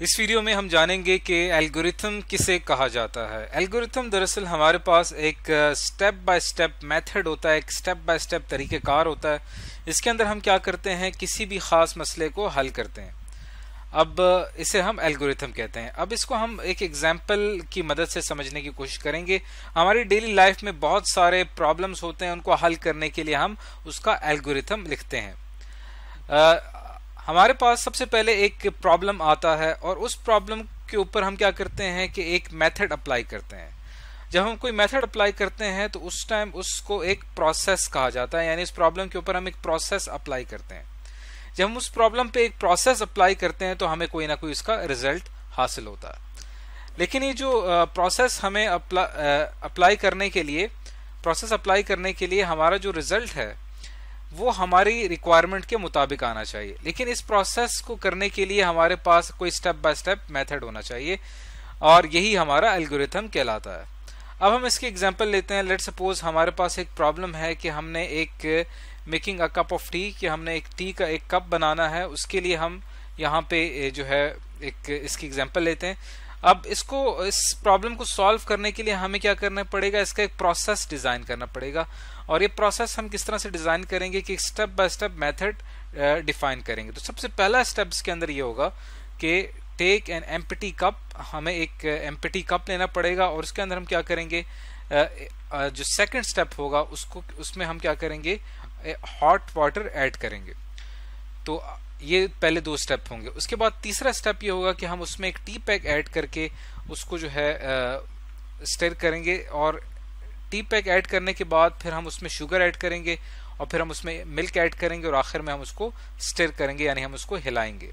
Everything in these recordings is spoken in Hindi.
इस वीडियो में हम जानेंगे कि एल्गोरिथम किसे कहा जाता है। एल्गोरिथम दरअसल हमारे पास एक स्टेप बाय स्टेप मेथड होता है, एक स्टेप बाय स्टेप तरीक़ेकार होता है। इसके अंदर हम क्या करते हैं, किसी भी ख़ास मसले को हल करते हैं। अब, इसे हम एल्गोरिथम कहते हैं। अब इसको हम एक एग्ज़ाम्पल की मदद से समझने की कोशिश करेंगे। हमारी डेली लाइफ में बहुत सारे प्रॉब्लम्स होते हैं, उनको हल करने के लिए हम उसका एल्गोरिथम लिखते हैं। हमारे पास सबसे पहले एक प्रॉब्लम आता है और उस प्रॉब्लम के ऊपर हम क्या करते हैं कि एक मेथड अप्लाई करते हैं। जब हम कोई मेथड अप्लाई करते हैं तो उस टाइम उसको एक प्रोसेस कहा जाता है, यानी इस प्रॉब्लम के ऊपर हम एक प्रोसेस अप्लाई करते हैं। जब हम उस प्रॉब्लम पे एक प्रोसेस अप्लाई करते हैं तो हमें कोई ना कोई उसका रिज़ल्ट हासिल होता है। लेकिन ये जो प्रोसेस हमें अप्लाई करने के लिए प्रोसेस अप्लाई करने के लिए हमारा जो रिज़ल्ट है वो हमारी रिक्वायरमेंट के मुताबिक आना चाहिए। लेकिन इस प्रोसेस को करने के लिए हमारे पास कोई स्टेप बाय स्टेप मेथड होना चाहिए और यही हमारा एल्गोरिथम कहलाता है। अब हम इसकी एग्जांपल लेते हैं। लेट सपोज़ हमारे पास एक प्रॉब्लम है कि हमने एक making a cup of tea कि हमने एक टी का एक कप बनाना है। उसके लिए हम यहाँ पे जो है, एक, इसकी एग्जांपल लेते हैं। अब इसको, इस प्रॉब्लम को सॉल्व करने के लिए हमें क्या करना पड़ेगा? इसका एक प्रोसेस डिज़ाइन करना पड़ेगा। और ये प्रोसेस हम किस तरह से डिज़ाइन करेंगे कि step by step method define करेंगे। तो सबसे पहला स्टेप इसके अंदर ये होगा कि टेक एन एम्पटी कप हमें एक एम्पटी कप लेना पड़ेगा। और उसके अंदर हम क्या करेंगे? जो सेकंड स्टेप होगा, उसको, उसमें हम क्या करेंगे? हॉट वाटर ऐड करेंगे। तो ये पहले दो स्टेप होंगे। उसके बाद तीसरा स्टेप ये होगा कि हम उसमें एक टी पैक ऐड करके उसको जो है स्टेर करेंगे और टी पैक ऐड करने के बाद फिर हम उसमें शुगर ऐड करेंगे और फिर हम उसमें मिल्क ऐड करेंगे और आखिर में हम उसको स्टेर करेंगे, यानी हम उसको हिलाएँगे।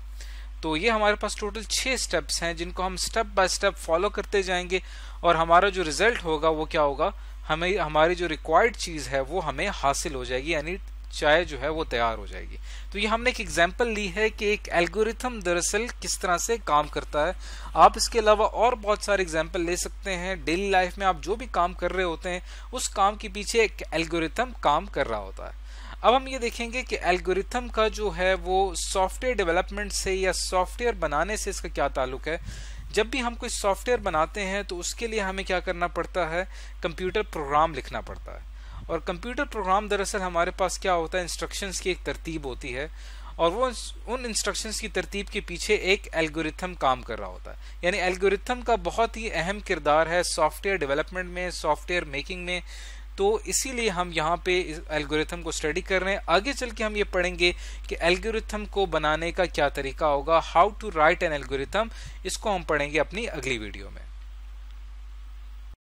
तो ये हमारे पास टोटल छह स्टेप्स हैं जिनको हम स्टेप बाय स्टेप फॉलो करते जाएँगे और हमारा जो रिज़ल्ट होगा वो क्या होगा? हमें, हमारी जो रिक्वायर्ड चीज़ है वो हमें हासिल हो जाएगी, यानी चाय जो है वो तैयार हो जाएगी। तो ये हमने एक एग्ज़ाम्पल ली है कि एक एल्गोरिथम दरअसल किस तरह से काम करता है। आप इसके अलावा और बहुत सारे एग्ज़ाम्पल ले सकते हैं। डेली लाइफ में आप जो भी काम कर रहे होते हैं, उस काम के पीछे एक एल्गोरिथम काम कर रहा होता है। अब हम ये देखेंगे कि एल्गोरिथम का जो है वो सॉफ्टवेयर डेवलपमेंट से या सॉफ्टवेयर बनाने से इसका क्या ताल्लुक है। जब भी हम कोई सॉफ्टवेयर बनाते हैं तो उसके लिए हमें क्या करना पड़ता है? कंप्यूटर प्रोग्राम लिखना पड़ता है। और कंप्यूटर प्रोग्राम दरअसल हमारे पास क्या होता है? इंस्ट्रक्शंस की एक तरतीब होती है और वो उन इंस्ट्रक्शंस की तरतीब के पीछे एक एल्गोरिथम काम कर रहा होता है। यानी एल्गोरिथम का बहुत ही अहम किरदार है सॉफ्टवेयर डेवलपमेंट में सॉफ्टवेयर मेकिंग में। तो इसीलिए हम यहाँ पे एल्गोरिथम को स्टडी कर रहे हैं। आगे चल के हम ये पढ़ेंगे कि एल्गोरिथम को बनाने का क्या तरीका होगा how to write an algorithm इसको हम पढ़ेंगे अपनी अगली वीडियो में।